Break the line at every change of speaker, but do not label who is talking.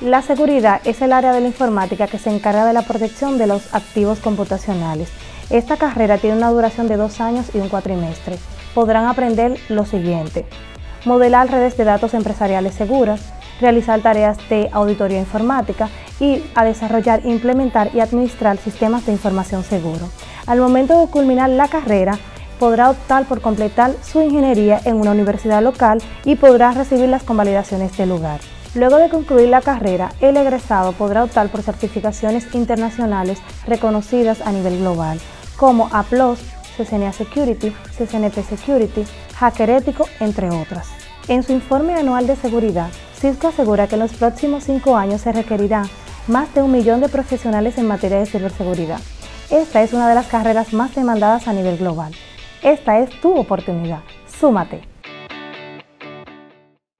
La seguridad es el área de la informática que se encarga de la protección de los activos computacionales. Esta carrera tiene una duración de dos años y un cuatrimestre. Podrán aprender lo siguiente. Modelar redes de datos empresariales seguras, realizar tareas de auditoría informática y a desarrollar, implementar y administrar sistemas de información seguro. Al momento de culminar la carrera, podrá optar por completar su ingeniería en una universidad local y podrá recibir las convalidaciones del lugar. Luego de concluir la carrera, el egresado podrá optar por certificaciones internacionales reconocidas a nivel global, como APLOS, CCNA Security, CCNP Security, Hacker Ético, entre otras. En su informe anual de seguridad, Cisco asegura que en los próximos cinco años se requerirá más de un millón de profesionales en materia de ciberseguridad. Esta es una de las carreras más demandadas a nivel global. Esta es tu oportunidad. Súmate.